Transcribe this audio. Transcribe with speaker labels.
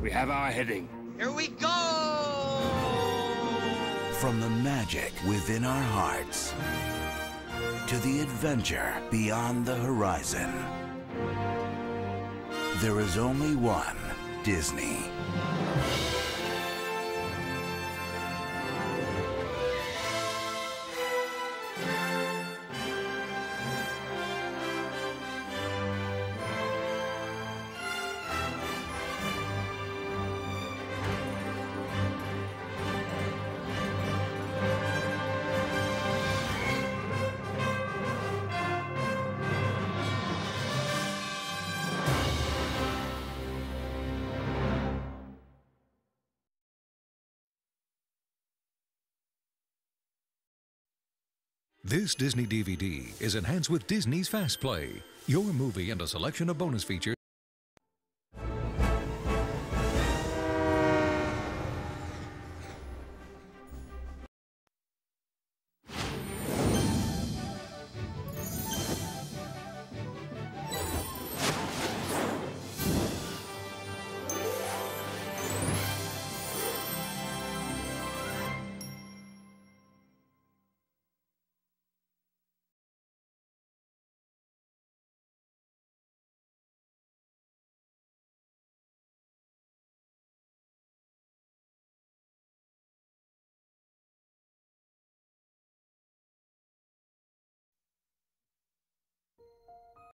Speaker 1: We have our heading.
Speaker 2: Here we go!
Speaker 3: From the magic within our hearts to the adventure beyond the horizon. There is only one Disney.
Speaker 4: This Disney DVD is enhanced with Disney's Fast Play, your movie and a selection of bonus features.